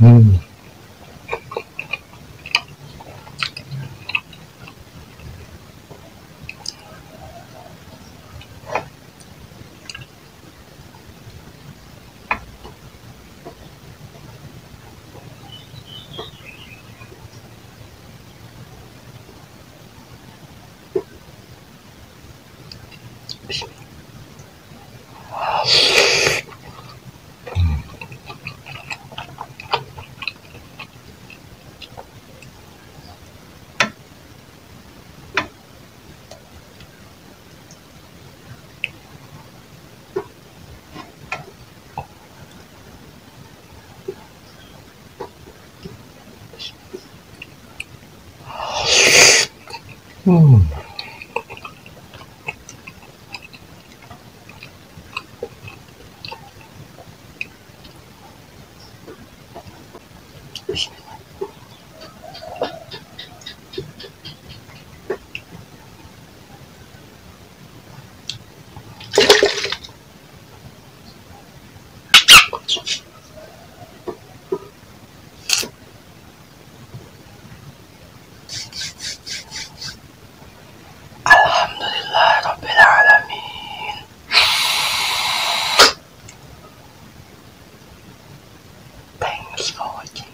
うん。うん。よいしょ。Oh, I can't.